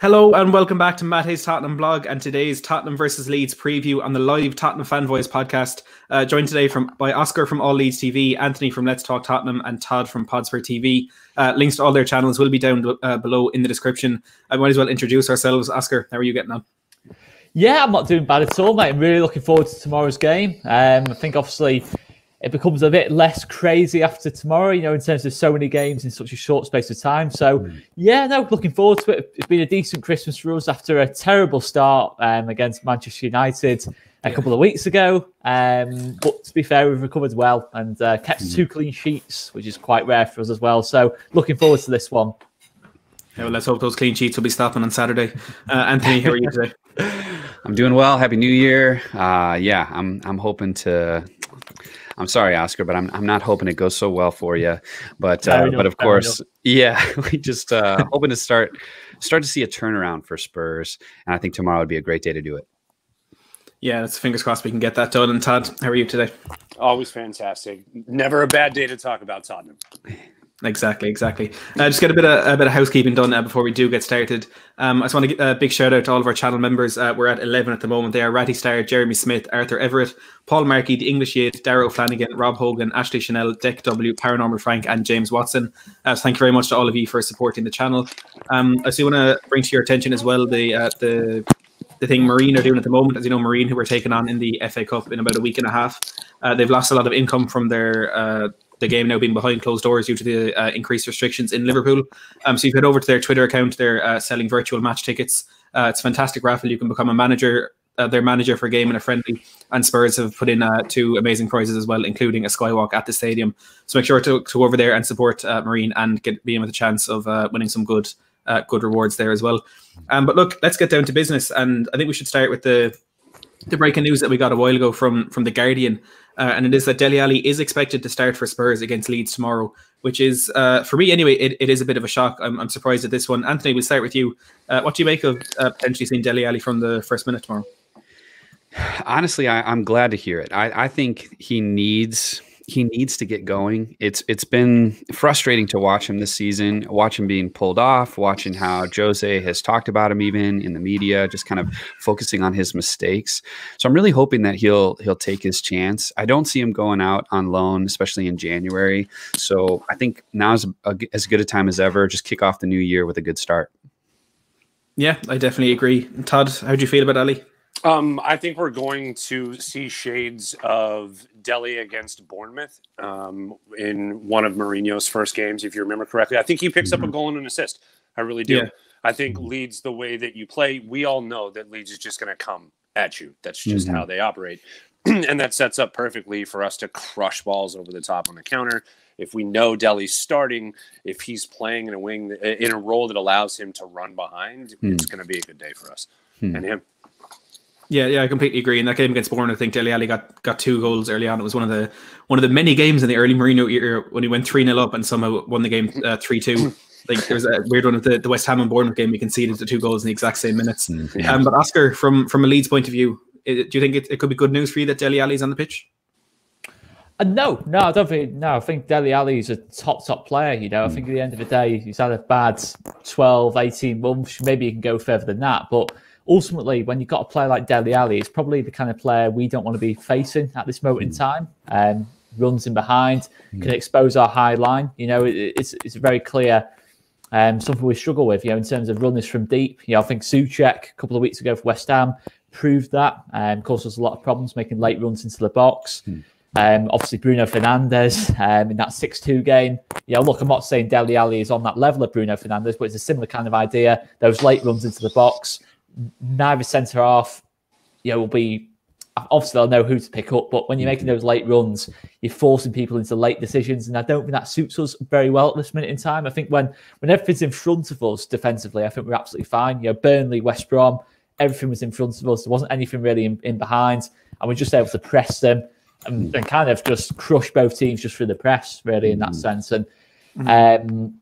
Hello and welcome back to Matt Hayes Tottenham blog and today's Tottenham versus Leeds preview on the live Tottenham Fan Voice podcast. Uh, joined today from by Oscar from All Leeds TV, Anthony from Let's Talk Tottenham, and Todd from Podspur TV. Uh, links to all their channels will be down uh, below in the description. I might as well introduce ourselves. Oscar, how are you getting on? Yeah, I'm not doing bad at all, mate. I'm really looking forward to tomorrow's game. Um, I think obviously it becomes a bit less crazy after tomorrow, you know, in terms of so many games in such a short space of time. So, hmm. yeah, no, looking forward to it. It's been a decent Christmas for us after a terrible start um, against Manchester United a couple of weeks ago. Um, but to be fair, we've recovered well and uh, kept mm. two clean sheets, which is quite rare for us as well. So, looking forward to this one. Yeah, well, let's hope those clean sheets will be stopping on Saturday. Uh, Anthony, how are you today? I'm doing well. Happy New Year. Uh, yeah, I'm I'm hoping to I'm sorry, Oscar, but I'm I'm not hoping it goes so well for you. But uh, but of course, yeah, we just uh, hoping to start start to see a turnaround for Spurs, and I think tomorrow would be a great day to do it. Yeah, it's fingers crossed we can get that done. And Todd, how are you today? Always fantastic. Never a bad day to talk about Tottenham. Exactly, exactly. Uh, just get a bit of a bit of housekeeping done uh, before we do get started. Um, I just want to give a big shout out to all of our channel members. Uh, we're at eleven at the moment. They are Ratty Star, Jeremy Smith, Arthur Everett, Paul Markey, the English Yate, Darrow Flanagan, Rob Hogan, Ashley Chanel, Deck W, Paranormal Frank, and James Watson. Uh, so thank you very much to all of you for supporting the channel. Um, I do want to bring to your attention as well the uh, the the thing Marine are doing at the moment. As you know, Marine, who we're taking on in the FA Cup in about a week and a half, uh, they've lost a lot of income from their the game now being behind closed doors due to the uh, increased restrictions in Liverpool. Um, so you head over to their Twitter account. They're uh, selling virtual match tickets. Uh, it's a fantastic raffle. You can become a manager, uh, their manager for a game in a friendly. And Spurs have put in uh, two amazing prizes as well, including a skywalk at the stadium. So make sure to, to go over there and support uh, Marine and get be in with a chance of winning some good good rewards there as well. Um, but look, let's get down to business. And I think we should start with the the breaking news that we got a while ago from from the Guardian, uh, and it is that Dele Alli is expected to start for Spurs against Leeds tomorrow, which is uh, for me anyway. It, it is a bit of a shock. I'm, I'm surprised at this one. Anthony, we'll start with you. Uh, what do you make of uh, potentially seeing Dele Alli from the first minute tomorrow? Honestly, I, am glad to hear it. I, I think he needs he needs to get going. It's it's been frustrating to watch him this season, watch him being pulled off, watching how Jose has talked about him even in the media, just kind of focusing on his mistakes. So I'm really hoping that he'll he'll take his chance. I don't see him going out on loan, especially in January. So I think now is a, as good a time as ever. Just kick off the new year with a good start. Yeah, I definitely agree. Todd, how do you feel about Alli? Um, I think we're going to see shades of Dele against Bournemouth um, in one of Mourinho's first games, if you remember correctly. I think he picks up a mm-hmm. goal and an assist. I really do. Yeah. I think Leeds the way that you play. We all know that Leeds is just going to come at you. That's just mm-hmm. how they operate. and that sets up perfectly for us to crush balls over the top on the counter. If we know Dele's starting, if he's playing in a wing in a role that allows him to run behind, mm. it's going to be a good day for us mm. and him. Yeah, yeah, I completely agree. In that game against Bournemouth, I think Dele Alli got got two goals early on. It was one of the one of the many games in the early Mourinho era when he went three 0 up and somehow won the game uh, three uh, two. Like there's a weird one of the, the West Ham and Bournemouth game. We conceded the two goals in the exact same minutes. Mm, yeah. Um, but Oscar, from from a Leeds point of view, it, do you think it, it could be good news for you that Dele Alli's on the pitch? Uh, no, no, I don't think. No, I think Dele Alli is a top, top player. You know, I think at the end of the day, he's had a bad 12, 18 months. Maybe he can go further than that. But ultimately, when you've got a player like Dele Alli, it's probably the kind of player we don't want to be facing at this moment in hmm. time. Um, runs in behind, hmm. can expose our high line. You know, it, it's it's very clear. Um, something we struggle with, you know, in terms of runners from deep. You know, I think Soucek a couple of weeks ago for West Ham proved that. and Um, caused us a lot of problems making late runs into the box. Hmm. Um, obviously, Bruno Fernandes um, in that 6 2 game. Yeah, look, I'm not saying Dele Alli is on that level of Bruno Fernandes, but it's a similar kind of idea. Those late runs into the box, neither centre half, you know, will be obviously they'll know who to pick up. But when you're making those late runs, you're forcing people into late decisions, and I don't think that suits us very well at this minute in time. I think when when everything's in front of us defensively, I think we're absolutely fine. You know, Burnley, West Brom, everything was in front of us. There wasn't anything really in, in behind, and we're just able to press them and, and, kind of just crush both teams just through the press, really, in that mm. sense. And um,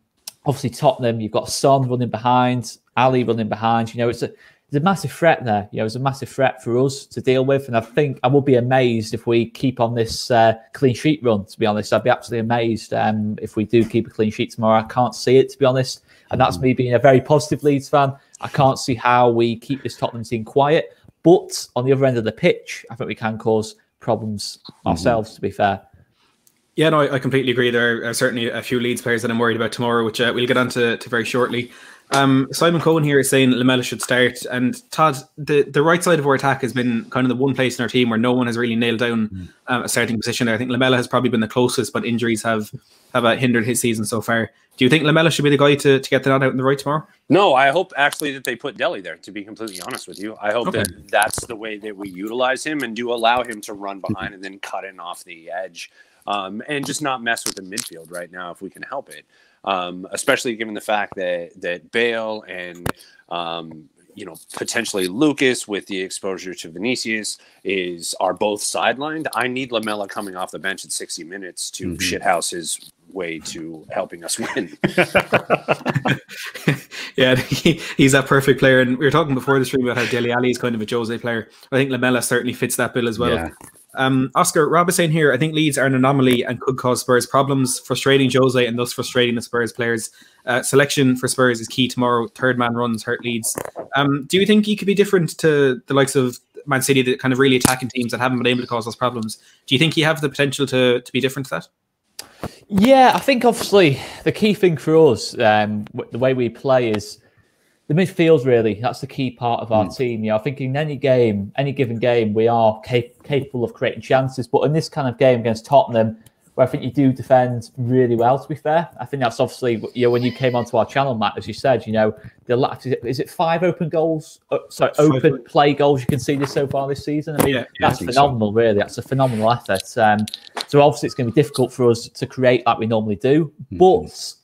obviously Tottenham, you've got Son running behind, Alli running behind. You know, it's a there's a massive threat there. You know, it's a massive threat for us to deal with. And I think I would be amazed if we keep on this uh, clean sheet run, to be honest. I'd be absolutely amazed um, if we do keep a clean sheet tomorrow. I can't see it, to be honest. And that's me being a very positive Leeds fan. I can't see how we keep this Tottenham team quiet. But on the other end of the pitch, I think we can cause problems ourselves, mm-hmm. to be fair. Yeah, no, I, completely agree. There are certainly a few Leeds players that I'm worried about tomorrow, which uh, we'll get on to, to very shortly. Um, Simon Cohen here is saying Lamela should start, and Todd, the, the right side of our attack has been kind of the one place in our team where no one has really nailed down mm. um, a starting position. There, I think Lamela has probably been the closest, but injuries have have uh, hindered his season so far. Do you think Lamela should be the guy to, to get that out in the right tomorrow? No, I hope actually that they put Dele there. To be completely honest with you, I hope okay. that that's the way that we utilize him and do allow him to run behind and then cut in off the edge, um, and just not mess with the midfield right now if we can help it um, especially given the fact that that Bale and um, you know potentially Lucas with the exposure to Vinicius is are both sidelined. I need Lamela coming off the bench at 60 minutes to mm-hmm. shithouse his way to helping us win. yeah, he, he's that perfect player. And we were talking before the stream about how Dele Alli is kind of a Jose player. I think Lamela certainly fits that bill as well. Yeah. Um, Oscar, Rob is saying here, I think Leeds are an anomaly and could cause Spurs problems, frustrating Jose and thus frustrating the Spurs players. Uh, selection for Spurs is key tomorrow. Third man runs hurt Leeds. Um, do you think he could be different to the likes of Man City, the kind of really attacking teams that haven't been able to cause us problems? Do you think he have the potential to, to be different to that? Yeah, I think obviously the key thing for us, um, the way we play is the midfield really that's the key part of our mm. team you know i think in any game any given game we are cap- capable of creating chances but in this kind of game against tottenham where i think you do defend really well to be fair i think that's obviously you know when you came onto our channel matt as you said you know the last is it, is it five open goals uh, sorry open five. play goals you can see this so far this season i mean yeah, yeah, that's I phenomenal so. really that's a phenomenal effort um, so obviously it's going to be difficult for us to create like we normally do mm-hmm. but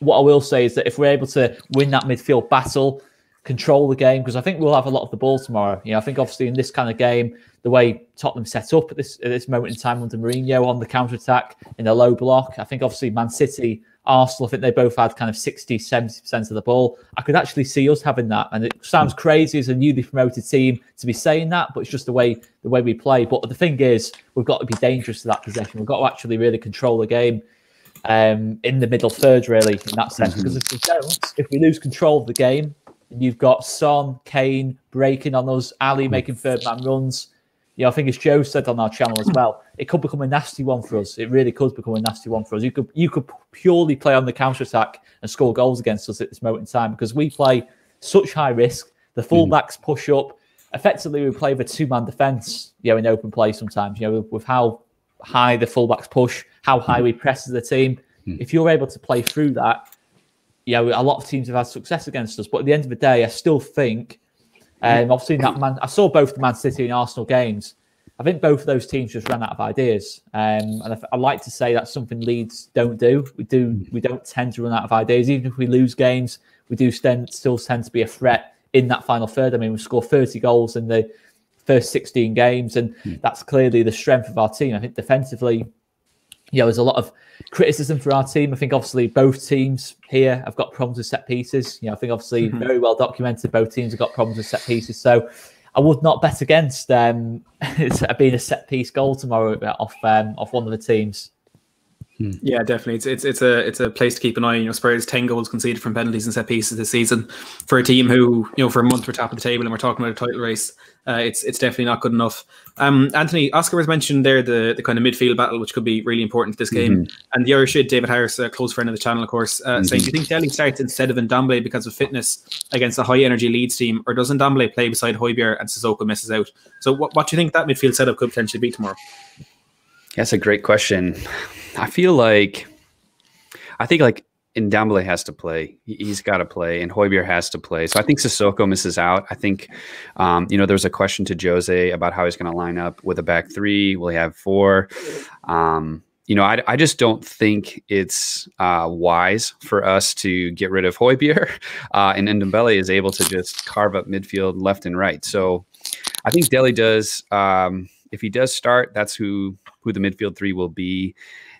what I will say is that if we're able to win that midfield battle, control the game, because I think we'll have a lot of the ball tomorrow. You know, I think obviously in this kind of game, the way Tottenham set up at this at this moment in time under Mourinho on the counter attack in the low block, I think obviously Man City, Arsenal, I think they both had kind of 60, 70% of the ball. I could actually see us having that. And it sounds crazy as a newly promoted team to be saying that, but it's just the way the way we play. But the thing is, we've got to be dangerous to that possession. We've got to actually really control the game um, in the middle third, really, in that sense. Mm-hmm. Because if we don't, if we lose control of the game, and you've got Son, Kane breaking on us, Alli making third man runs. You know, I think as Joe said on our channel as well, it could become a nasty one for us. It really could become a nasty one for us. You could you could purely play on the counter attack and score goals against us at this moment in time because we play such high risk. The mm. fullbacks push up. Effectively, we play with two man defence. You know, in open play sometimes. You know, with, with how high the fullbacks push, how high we press as a team. Hmm. If you're able to play through that, yeah, a lot of teams have had success against us. But at the end of the day, I still think, um, I've seen that man. I saw both the Man City and Arsenal games. I think both of those teams just ran out of ideas, um, and I, I, like to say that's something Leeds don't do. We do we don't tend to run out of ideas, even if we lose games. We do stand, still tend to be a threat in that final third. I mean, we score 30 goals in the first 16 games, and mm. that's clearly the strength of our team. I think defensively, you know, there's a lot of criticism for our team. I think obviously both teams here have got problems with set pieces. You know, I think obviously mm-hmm. very well documented. Both teams have got problems with set pieces. So I would not bet against um, being a set piece goal tomorrow off um, off one of the teams. Hmm. Yeah, definitely. It's it's it's a it's a place to keep an eye on. You know, Spurs ten goals conceded from penalties and set pieces this season for a team who you know for a month we're top of the table and we're talking about a title race. Uh, it's it's definitely not good enough. Um, Anthony Oscar was mentioned there the the kind of midfield battle which could be really important to this game. Mm-hmm. And the Irish David Harris, a close friend of the channel, of course, uh, mm-hmm. saying, "Do you think Dele starts instead of Ndombele because of fitness against a high energy Leeds team, or does Ndombele play beside Højbjerg and Sissoko misses out? So what what do you think that midfield setup could potentially be tomorrow?" That's a great question. I feel like I think like Ndombele has to play. He's got to play, and Højbjerg has to play. So I think Sissoko misses out. I think, um, you know, there was a question to Jose about how he's going to line up with a back three. Will he have four? Um, you know, I, I just don't think it's uh, wise for us to get rid of Højbjerg, uh, and Ndombele is able to just carve up midfield left and right. So I think Dele does. Um, if he does start, that's who who the midfield three will be.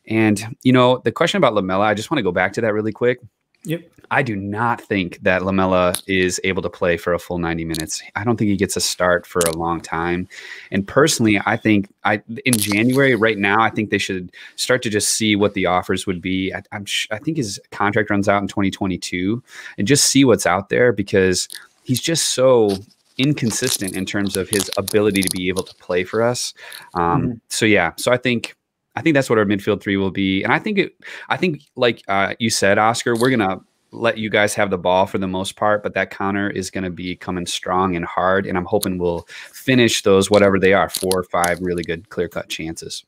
And, you know, the question about Lamela, I just want to go back to that really quick. Yep. I do not think that Lamela is able to play for a full 90 minutes. I don't think he gets a start for a long time. And personally, I think I in January right now, I think they should start to just see what the offers would be. I, am I think his contract runs out in 2022 and just see what's out there because he's just so inconsistent in terms of his ability to be able to play for us. Um, mm-hmm. So yeah, so I think I think that's what our midfield three will be, and I think it. I think like uh, you said, Oscar, we're gonna let you guys have the ball for the most part, but that counter is going to be coming strong and hard, and I'm hoping we'll finish those whatever they are, four or five really good clear cut chances.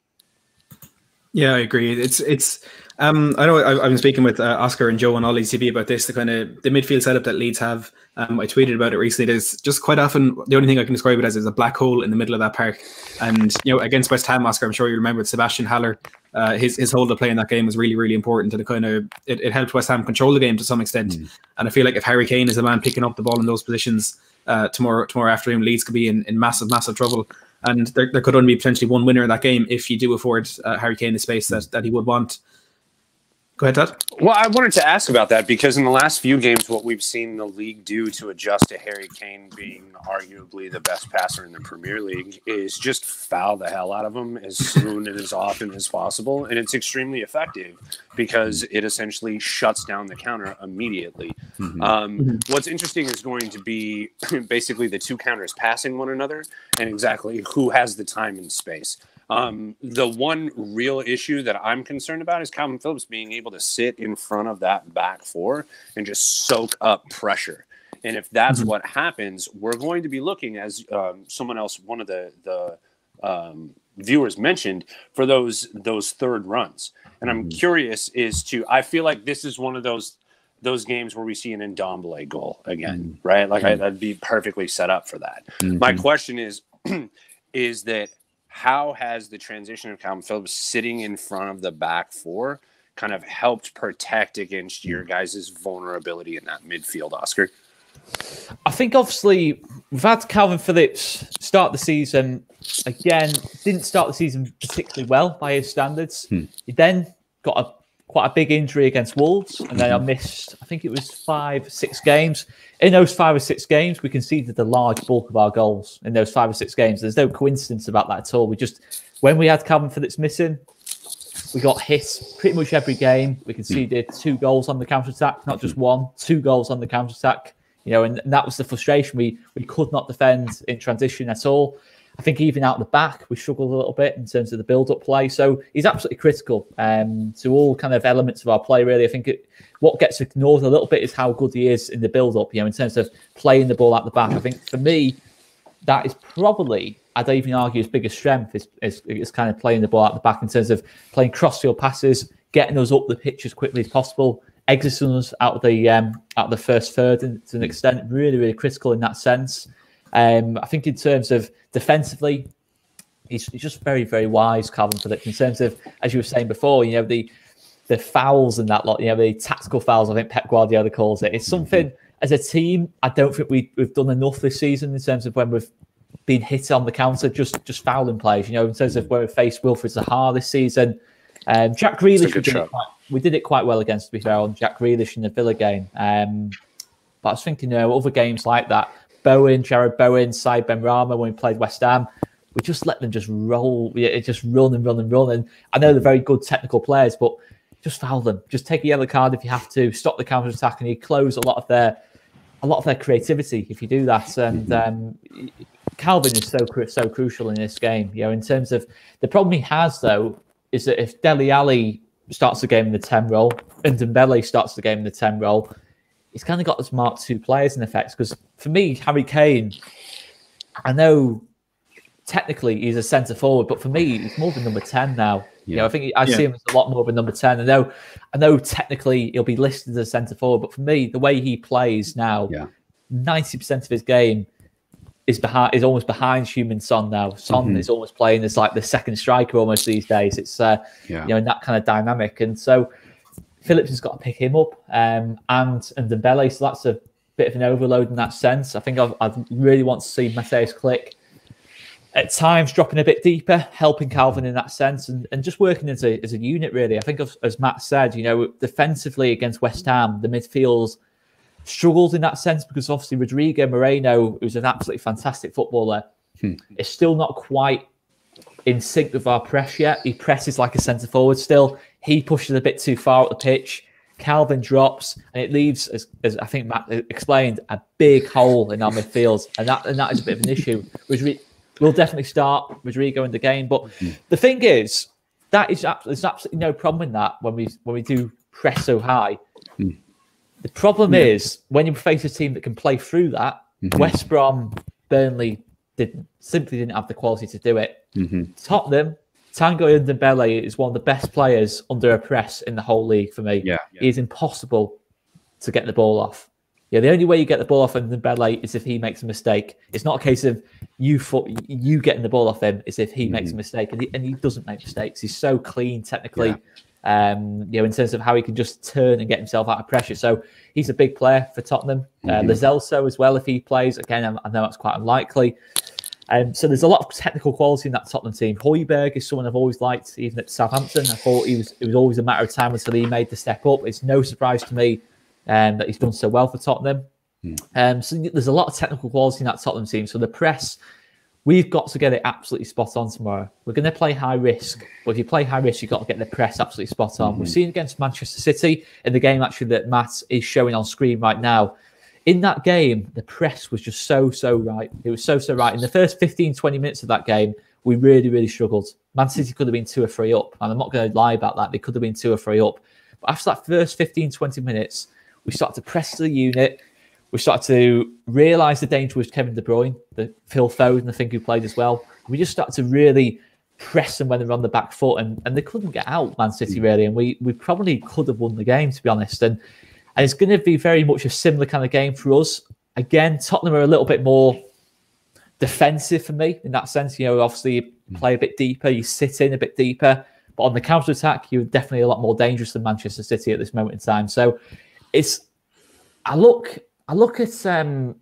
Yeah, I agree. It's it's. Um, I know I, have been speaking with uh, Oscar and Joe on Ollie TV about this. The kind of the midfield setup that Leeds have. Um, I tweeted about it recently. There's just quite often the only thing I can describe it as is a black hole in the middle of that park. And you know, against West Ham, Oscar, I'm sure you remember Sébastien Haller. Uh, his his hold of play in that game was really really important to the kind of it, it helped West Ham control the game to some extent. Mm. And I feel like if Harry Kane is the man picking up the ball in those positions uh, tomorrow tomorrow afternoon, Leeds could be in, in massive massive trouble. And there, there could only be potentially one winner in that game if you do afford uh, Harry Kane the space that, that he would want. Go ahead, Todd. Well, I wanted to ask about that because in the last few games, what we've seen the league do to adjust to Harry Kane being arguably the best passer in the Premier League is just foul the hell out of him as soon and as often as possible. And it's extremely effective because it essentially shuts down the counter immediately. Mm-hmm. Um, mm-hmm. What's interesting is going to be basically the two counters passing one another and exactly who has the time and space. Um, the one real issue that I'm concerned about is Kalvin Phillips being able to sit in front of that back four and just soak up pressure. And if that's mm-hmm. what happens, we're going to be looking, as um, someone else, one of the the um, viewers mentioned, for those those third runs. And I'm mm-hmm. curious is to I feel like this is one of those those games where we see an Ndombele goal again, mm-hmm. right? Like I, would mm-hmm. be perfectly set up for that. Mm-hmm. My question is, is that how has the transition of Kalvin Phillips sitting in front of the back four kind of helped protect against your guys' vulnerability in that midfield, Oscar? I think obviously we've had Kalvin Phillips start the season again, didn't start the season particularly well by his standards. Hmm. He then got a quite a big injury against Wolves, and then I mm-hmm. missed, I think it was five, six games. In those five or six games, we conceded the large bulk of our goals in those five or six games. There's no coincidence about that at all. We just, when we had Kalvin Phillips missing, we got hit pretty much every game. We conceded two goals on the counter attack, not just one, two goals on the counter attack. You know, and, and that was the frustration. We we could not defend in transition at all. I think even out the back, we struggled a little bit in terms of the build-up play. So he's absolutely critical um, to all kind of elements of our play. Really, I think it, what gets ignored a little bit is how good he is in the build-up. You know, in terms of playing the ball out the back. I think for me, that is probably I'd even argue his biggest strength is, is, is kind of playing the ball out the back in terms of playing cross-field passes, getting us up the pitch as quickly as possible, exiting us out of the um, out of the first third to an extent. Really, really critical in that sense. Um, I think in terms of defensively, he's, he's just very, very wise, Kalvin Phillips, in terms of, as you were saying before, you know, the the fouls and that lot, you know, the tactical fouls, I think Pep Guardiola calls it. It's something as a team, I don't think we, we've done enough this season in terms of when we've been hit on the counter, just just fouling players, you know, in terms of where we faced Wilfred Zaha this season. Um, Jack Grealish, we did, quite, we did, it quite well against, to be fair, on Jack Grealish in the Villa game. Um, but I was thinking, you know, other games like that, Bowen, Jarrod Bowen, Said Benrahma when we played West Ham. We just let them just roll, it just run and run and run. And I know they're very good technical players, but just foul them. Just take a yellow card if you have to. Stop the counter attack, and you close a lot of their a lot of their creativity if you do that. And um, Kalvin is so so crucial in this game. You know, in terms of the problem he has though is that if Dele Alli starts the game in the ten role and Dembele starts the game in the ten role, he's kind of got those Mark two players in effect. Because for me, Harry Kane, I know technically he's a centre forward, but for me, he's more than number ten now. Yeah. You know, I think I yeah. see him as a lot more of a number ten. I know, I know technically he'll be listed as a centre forward, but for me, the way he plays now, ninety percent of his game is behind is almost behind Heung-min Son now. Son mm-hmm. is almost playing as like the second striker almost these days. It's uh, yeah. you know in that kind of dynamic, and so Phillips has got to pick him up, um, and and Dembele. So that's a bit of an overload in that sense. I think I've, i really want to see Mateusz Klich at times dropping a bit deeper, helping Kalvin in that sense, and, and just working as a, as a unit, really. I think, as, as Matt said, you know, defensively against West Ham, the midfields struggled in that sense because obviously Rodrigo Moreno, who's an absolutely fantastic footballer, hmm. is still not quite in sync with our press yet. He presses like a centre forward still. He pushes a bit too far at the pitch. Kalvin drops, and it leaves, as, as I think Matt explained, a big hole in our midfield, and that and that is a bit of an issue. Rodrigo, we'll definitely start Rodrigo in the game, but mm. the thing is, that is there's absolutely no problem in that when we when we do press so high. Mm. The problem yeah. is when you face a team that can play through that. Mm-hmm. West Brom, Burnley didn't simply didn't have the quality to do it. Mm-hmm. Tottenham, Tanguy Ndombele is one of the best players under a press in the whole league for me. Yeah, yeah. It is impossible to get the ball off. Yeah, the only way you get the ball off Ndombele is if he makes a mistake. It's not a case of you for, you getting the ball off him. It's if he mm-hmm. makes a mistake, and he, and he doesn't make mistakes. He's so clean technically. Yeah. Um, you know, in terms of how he can just turn and get himself out of pressure. So he's a big player for Tottenham. Uh, mm-hmm. Uh, Lo Celso as well, if he plays. Again, I know that's quite unlikely. Um, so there's a lot of technical quality in that Tottenham team. Højbjerg is someone I've always liked, even at Southampton. I thought he was it was always a matter of time until he made the step up. It's no surprise to me um, that he's done so well for Tottenham. Mm. Um, so there's a lot of technical quality in that Tottenham team. So the press, we've got to get it absolutely spot on tomorrow. We're going to play high risk, but if you play high risk, you've got to get the press absolutely spot on. Mm-hmm. We've seen against Manchester City in the game actually that Matt is showing on screen right now in that game, the press was just so, so right. It was so, so right. In the first 15, 20 minutes of that game, we really, really struggled. Man City could have been two or three up. And I'm not going to lie about that. They could have been two or three up. But after that first 15, 20 minutes, we started to press the unit. We started to realise the danger was Kevin De Bruyne, the Phil Foden, I think, who played as well. We just started to really press them when they were on the back foot and, and they couldn't get out, Man City, mm. really. And we, we probably could have won the game, to be honest. And and it's going to be very much a similar kind of game for us. Again, Tottenham are a little bit more defensive for me in that sense. You know, obviously you play a bit deeper, you sit in a bit deeper, but on the counter attack, you're definitely a lot more dangerous than Manchester City at this moment in time. So it's I look I look at um,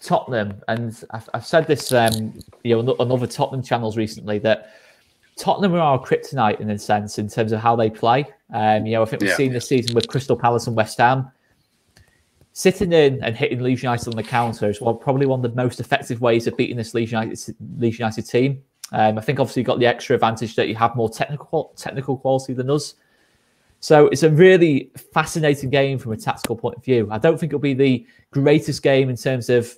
Tottenham, and I've, I've said this um, you know on other Tottenham channels recently that Tottenham are our kryptonite in a sense in terms of how they play. Um, you know, I think we've yeah. seen this season with Crystal Palace and West Ham. Sitting in and hitting Leeds United on the counter is well, probably one of the most effective ways of beating this Leeds United, Leeds United team. Um, I think obviously you've got the extra advantage that you have more technical technical quality than us. So it's a really fascinating game from a tactical point of view. I don't think it'll be the greatest game in terms of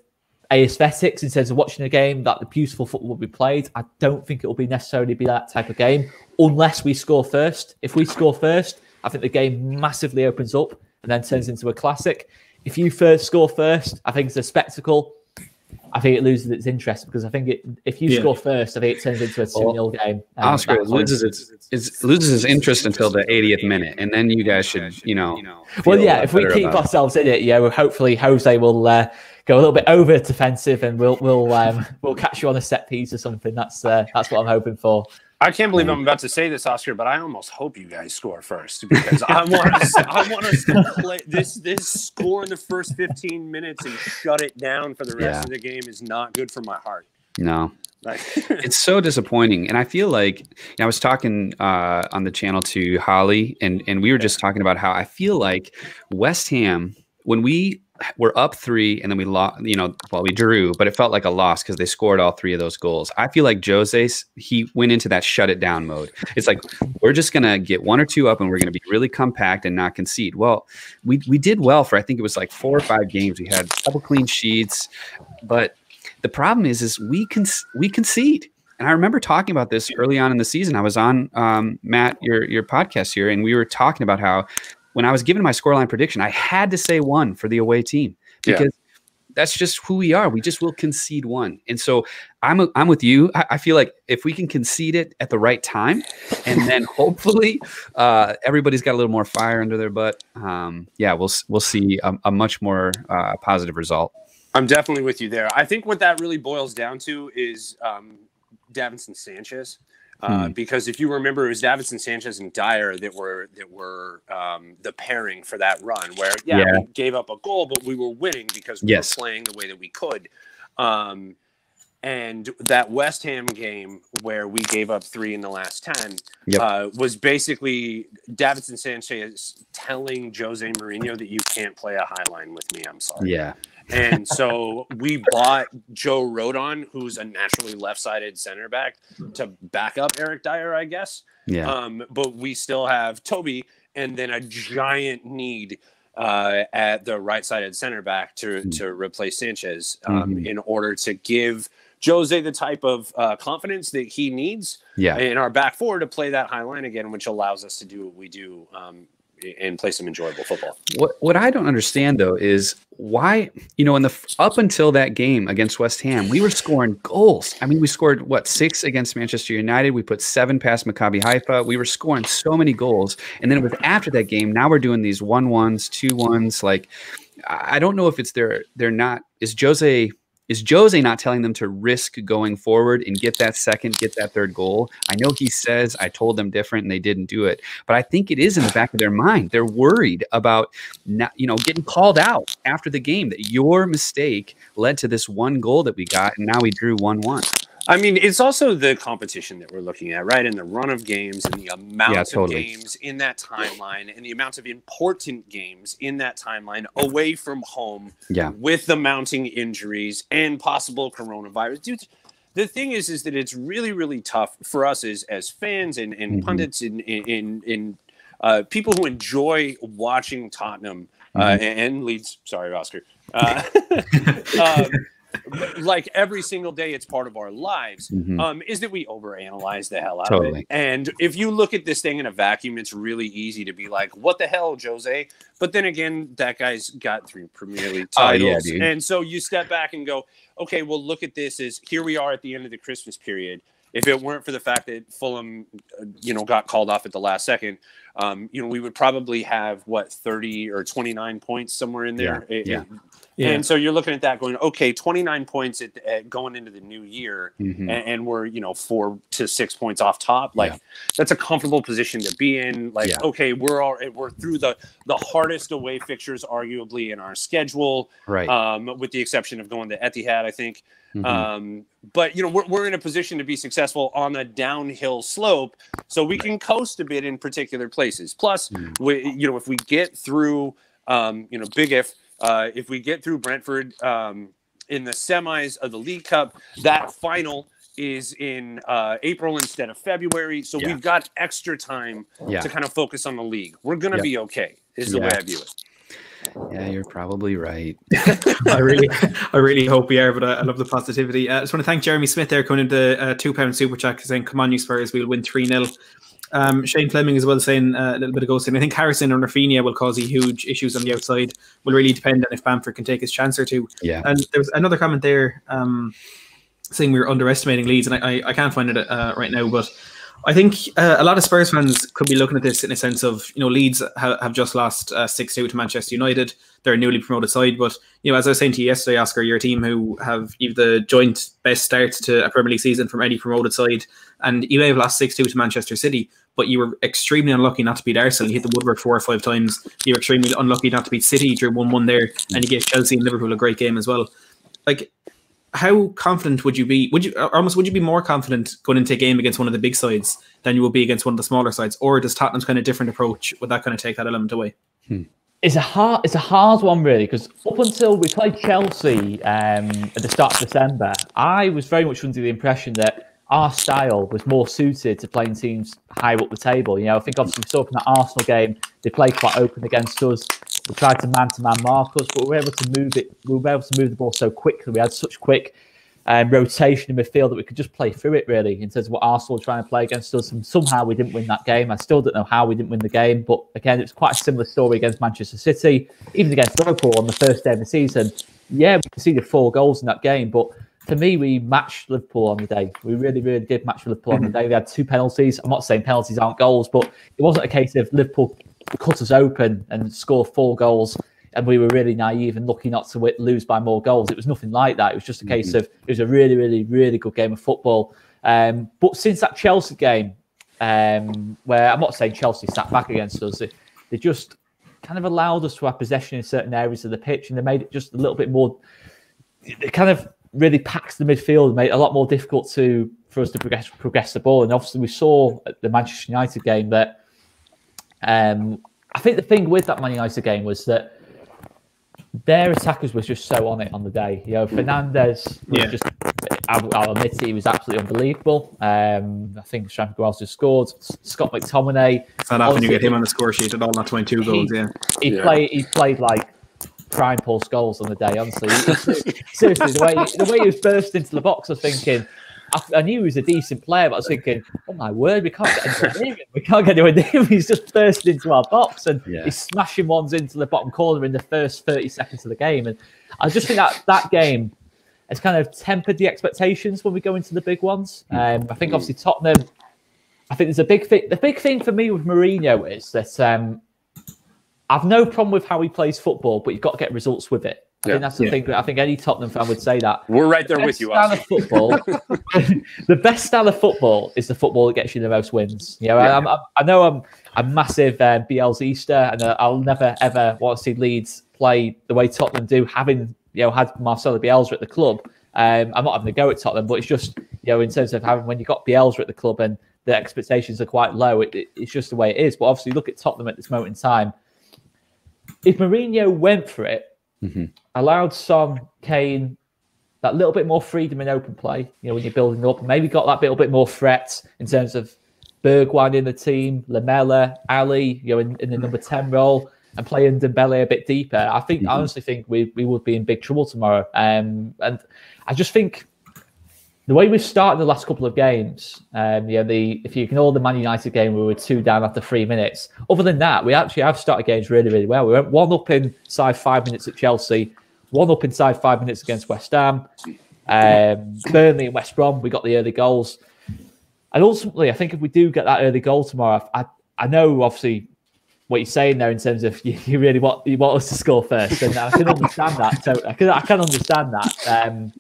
aesthetics in terms of watching a game that the beautiful football will be played. I don't think it will be necessarily be that type of game unless we score first. If we score first, I think the game massively opens up and then turns into a classic. If you first score first, I think it's a spectacle. I think it loses its interest because I think it, if you yeah. score first, I think it turns into a 2 0 game. Oscar loses its, its, loses its interest until the 80th minute, and then you guys should, you know. Well, yeah, if we keep ourselves in it, yeah, well, hopefully Jose will uh, go a little bit over defensive, and we'll we'll um, we'll catch you on a set piece or something. That's uh, that's what I'm hoping for. I can't believe I'm about to say this, Oscar, but I almost hope you guys score first because I want us, I want us to play this this score in the first 15 minutes and shut it down for the rest yeah. of the game is not good for my heart. No. it's so disappointing, and I feel like you know, I was talking uh, on the channel to Holly, and and we were just talking about how I feel like West Ham when we we're up three and then we lost, you know, well, we drew, but it felt like a loss because they scored all three of those goals. I feel like Jose, he went into that shut it down mode. It's like, we're just going to get one or two up and we're going to be really compact and not concede. Well, we, we did well for, I think it was like four or five games. We had double clean sheets, but the problem is, is we can, we concede. And I remember talking about this early on in the season. I was on um, Matt, your your podcast here, and we were talking about how when I was given my scoreline prediction, I had to say one for the away team because yeah. that's just who we are. We just will concede one. And so I'm, a, I'm with you. I, I, feel like if we can concede it at the right time, and then hopefully uh, everybody's got a little more fire under their butt, um, yeah, we'll, we'll see a, a much more uh, positive result. I'm definitely with you there. I think what that really boils down to is um, Davinson Sanchez. Uh, hmm. Because if you remember, it was Davinson Sanchez and Dier that were that were um, the pairing for that run. Where yeah, yeah, we gave up a goal, but we were winning because we yes. were playing the way that we could. Um, And that West Ham game where we gave up three in the last 10 Yep. uh, was basically Davidson Sanchez telling Jose Mourinho that you can't play a high line with me. I'm sorry. Yeah. And so we bought Joe Rodon, who's a naturally left sided center back, to back up Eric Dier, I guess. Yeah. Um, but we still have Toby and then a giant need uh, at the right sided center back to, Mm. to replace Sanchez um, Mhm. in order to give Jose the type of uh, confidence that he needs yeah. in our back four to play that high line again, which allows us to do what we do um, and play some enjoyable football. What what I don't understand though is why you know in the up until that game against West Ham we were scoring goals. I mean we scored what six against Manchester United. We put seven past Maccabi Haifa. We were scoring so many goals, and then it was after that game. Now we're doing these one ones, two ones. Like I don't know if it's they're they're not. Is Jose is Jose not telling them to risk going forward and get that second, get that third goal? I know he says I told them different and they didn't do it, but I think it is in the back of their mind. They're worried about not, you know, getting called out after the game that your mistake led to this one goal that we got, and now we drew one one. I mean, it's also the competition that we're looking at, right? And the run of games and the amount Yeah, of totally. games in that timeline and the amount of important games in that timeline away from home Yeah, with the mounting injuries and possible coronavirus. Dude, the thing is, is that it's really, really tough for us as as fans and, and Mhm. pundits and in in, uh, people who enjoy watching Tottenham uh, Mhm. and Leeds. Sorry, Oscar. Uh, um, like every single day, it's part of our lives. Mhm. Um, is that we overanalyze the hell out of Totally. it. And if you look at this thing in a vacuum, it's really easy to be like, "What the hell, Jose?" But then again, that guy's got three Premier League Oh, yeah, titles, and so you step back and go, "Okay, well, look at this. Is here we are at the end of the Christmas period. If it weren't for the fact that Fulham, uh, you know, got called off at the last second, um, you know, we would probably have what thirty or twenty nine points somewhere in there. Yeah, It- yeah. it- Yeah. And so you're looking at that going, okay, 29 points at, at going into the new year, Mhm. and, and we're you know four to six points off top. Like Yeah. that's a comfortable position to be in. Like Yeah. okay, we're all we're through the the hardest away fixtures arguably in our schedule, right. um, with the exception of going to Etihad, I think. Mhm. Um, but you know we're, we're in a position to be successful on a downhill slope, so we can coast a bit in particular places. Plus, Mm. we, you know if we get through, um, you know, big if uh, if we get through Brentford um, in the semis of the League Cup, that final is in uh, April instead of February. So Yeah. we've got extra time yeah, to kind of focus on the league. We're gonna Yep. be okay. Is the Yeah. way I view it. yeah, you're probably right. I really, I really hope we are, but I, I love the positivity. Uh, I just want to thank Jeremy Smith there coming into uh, two pound super chat saying, "Come on, you Spurs, we'll win three 0 um, Shane Fleming as well saying uh, a little bit ago saying, "I think Harrison or Raphinha will cause huge issues on the outside. Will really depend on if Bamford can take his chance or two. Yeah, And there was another comment there um, saying we were underestimating Leeds, and I, I, I can't find it uh, right now, but I think uh, a lot of Spurs fans could be looking at this in a sense of, you know, Leeds ha- have just lost uh, 6 2 to Manchester United. They're a newly promoted side, but, you know, as I was saying to you yesterday, Oscar, you're a team who have you've the joint best starts to a Premier League season from any promoted side, and you may have lost 6 2 to Manchester City, but you were extremely unlucky not to beat Arsenal. You hit the woodwork four or five times. You were extremely unlucky not to beat City. You drew 1 1 there, and you gave Chelsea and Liverpool a great game as well. Like, how confident would you be? Would you almost would you be more confident going into a game against one of the big sides than you would be against one of the smaller sides, or does Tottenham's kind of different approach would that kind of take that element away? It's a hard, it's a hard one really because up until we played Chelsea um, at the start of December, I was very much under the impression that our style was more suited to playing teams higher up the table. You know, I think obviously we saw from that Arsenal game they played quite open against us. We tried to man-to-man mark us, but we were able to move it. We were able to move the ball so quickly. We had such quick um, rotation in midfield that we could just play through it really in terms of what Arsenal were trying to play against us. And somehow we didn't win that game. I still don't know how we didn't win the game, but again, it's quite a similar story against Manchester City, even against Liverpool on the first day of the season. Yeah, we conceded four goals in that game, but for me, we matched Liverpool on the day. We really, really did match Liverpool on the day. We had two penalties. I'm not saying penalties aren't goals, but it wasn't a case of Liverpool cut us open and score four goals and we were really naive and lucky not to wi- lose by more goals. It was nothing like that. It was just a case of it was a really, really, really good game of football. Um, but since that Chelsea game, um, where I'm not saying Chelsea sat back against us, they, they just kind of allowed us to have possession in certain areas of the pitch, and they made it just a little bit more. They kind of really packs the midfield, made it a lot more difficult to for us to progress progress the ball. And obviously, we saw at the Manchester United game that um, I think the thing with that Man United game was that their attackers were just so on it on the day. You know, Fernandes was Yeah. just. I'll, I'll admit it, he was absolutely unbelievable. Um, I think Shamrock also scored. Scott McTominay, It's not often you get him on the score sheet at all, not 22 goals. Yeah. he Yeah. played. He played like prime Paul Scholes on the day. Honestly, seriously, the way the way he was burst into the box, I was thinking. I, I knew he was a decent player, but I was thinking, "Oh my word, we can't get anywhere near him. We can't get anywhere near him. He's just burst into our box and Yeah. he's smashing ones into the bottom corner in the first thirty seconds of the game." And I just think that that game has kind of tempered the expectations when we go into the big ones. Um, I think obviously Tottenham. I think there's a big thing. The big thing for me with Mourinho is that um, I've no problem with how he plays football, but you've got to get results with it. I Yeah. think that's the Yeah. thing. that I think any Tottenham fan would say that. We're right there The with you, style Oscar. of football. the best style of football is the football that gets you the most wins. You know, Yeah. I'm, I'm, I know I'm a massive um, Bielsista, and uh, I'll never ever want to see Leeds play the way Tottenham do, having you know had Marcelo Bielsa at the club. Um, I'm not having a go at Tottenham, but it's just you know in terms of having when you got Bielsa at the club and the expectations are quite low, it, it- it's just the way it is. But obviously, look at Tottenham at this moment in time. If Mourinho went for it, Mhm. allowed Son, Kane, that little bit more freedom in open play, you know, when you're building up, maybe got that little bit more threat in terms of Bergwijn in the team, Lamela, Alli, you know, in, in the number 10 role, and playing Dembele a bit deeper. I think, I honestly think we, we would be in big trouble tomorrow. Um, and I just think the way we've started the last couple of games, um, yeah, the if you ignore the Man United game, we were two down after three minutes. Other than that, we actually have started games really, really well. We went one up inside five minutes at Chelsea, one up inside five minutes against West Ham, um, Burnley and West Brom. We got the early goals, and ultimately, I think if we do get that early goal tomorrow, I I know obviously what you're saying there in terms of you, you really want you want us to score first, and I can understand that. So I can I can understand that, um,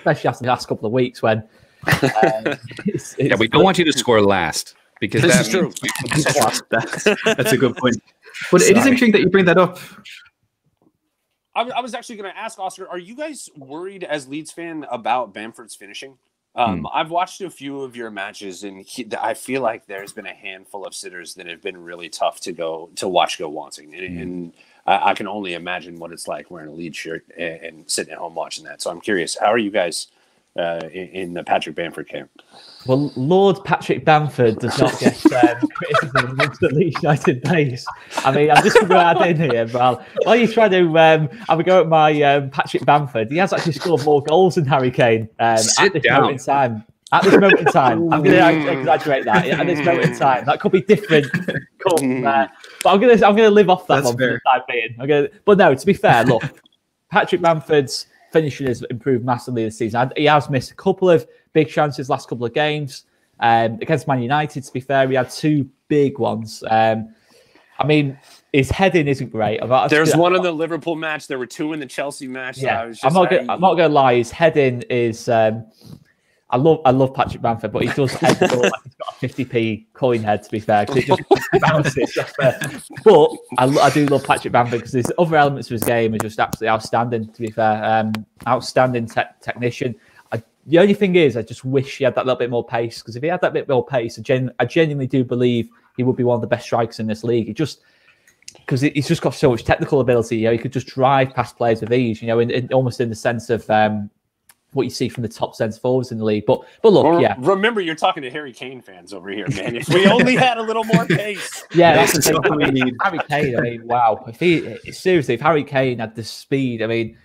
especially after the last couple of weeks when. Um, it's, Yeah, we don't want you to score last because This that is true. That's, that's a good point. But it is interesting that you bring that up. I, was- I was actually going to ask Oscar, are you guys worried as Leeds fan about Bamford's finishing? Um, I've watched a few of your matches, and he, I feel like there's been a handful of sitters that have been really tough to go to watch go wanting, and, and I, I can only imagine what it's like wearing a lead shirt and, and sitting at home watching that. So I'm curious, how are you guys uh, in, in the Patrick Bamford camp? Well, Lord Patrick Bamford does not get um, criticism amongst the Leeds United base. I mean, I'm just going to add in here, Val. While you try to um, have a go at my um, Patrick Bamford, he has actually scored more goals than Harry Kane um, Sit at this down. moment in time. At this moment in time, I'm going to exaggerate that. At this moment in time, that could be different. Come, uh, but I'm going to I'm to live off that That's one for fair. the time being. I'm gonna, but no, to be fair, look, Patrick Bamford's finishing has improved massively this season. He has missed a couple of big chances last couple of games. Um, against Man United, to be fair, he had two big ones. Um, I mean, his heading isn't great. I've- There's one in the Liverpool match. There were two in the Chelsea match. so I Yeah, I'm not. Gonna, I'm not going to lie. His heading is. Um, I love. I love Patrick Bamford, but he does head like he's got a 50p coin head. To be fair, 'cause it just bounces. But I, I do love Patrick Bamford because his other elements of his game are just absolutely outstanding. To be fair, um, outstanding te- technician. I, the only thing is, I just wish he had that little bit more pace. Because if he had that bit more pace, I, gen- I genuinely do believe he would be one of the best strikers in this league. He just because he's just got so much technical ability. You know, he could just drive past players with ease. You know, in, in almost in the sense of um, what you see from the top centre forwards in the league. But but look, Well, yeah, Remember, you're talking to Harry Kane fans over here, man. If we only had a little more pace. yeah, That's that's the the thing. stuff we need. Harry Kane. I mean, wow. If he seriously, if Harry Kane had the speed, I mean,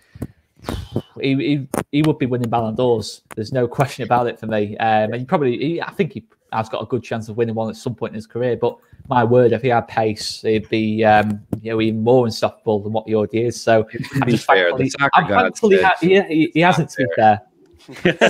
he he, he would be winning Ballon d'Ors. There's no question about it for me. Um, and he probably, he, I think he has got a good chance of winning one at some point in his career. But my word, if he had pace, he'd be um, you know even more unstoppable than what he already is. So To I'm be just fair, thankful the he- soccer I'm thankfully ha- he, he, he hasn't to be fair.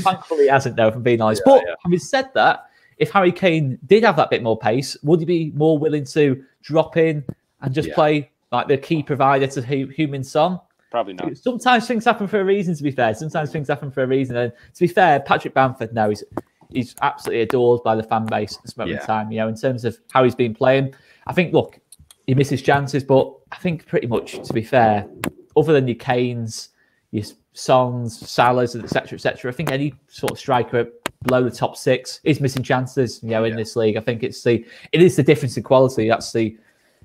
Thankfully, he hasn't, though, if I'm being honest. Yeah, but yeah. having said that, if Harry Kane did have that bit more pace, would he be more willing to drop in and just Yeah. play like the key provider to Heung-min Son? Probably not. Sometimes things happen for a reason, to be fair. Sometimes things happen for a reason. And to be fair, Patrick Bamford, no, he's, he's absolutely adored by the fan base at this moment Yeah. in time. You know, in terms of how he's been playing, I think, look, he misses chances, but I think pretty much, to be fair, other than your Kanes, your Sons, Salahs, etc., etc. I think any sort of striker below the top six is missing chances. You know, in yeah. this league, I think it's the it is the difference in quality. That's the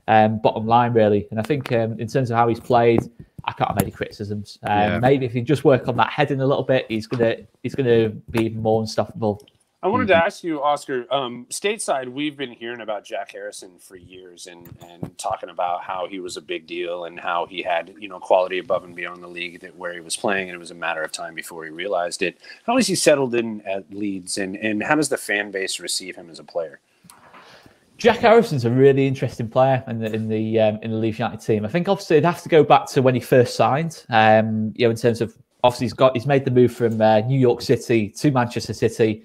um, bottom line, really. And I think um, in terms of how he's played, I can't have any criticisms. Um, yeah. Maybe if he just work on that heading a little bit, he's gonna he's gonna be even more unstoppable. I wanted mm-hmm. to ask you, Oscar. Um, stateside, we've been hearing about Jack Harrison for years, and and talking about how he was a big deal and how he had you know quality above and beyond the league that where he was playing, and it was a matter of time before he realized it. How has he settled in at Leeds, and and how does the fan base receive him as a player? Jack Harrison's a really interesting player in the in the um, in the Leeds United team. I think obviously it'd have to go back to when he first signed. Um, you know, in terms of obviously he's got he's made the move from uh, New York City to Manchester City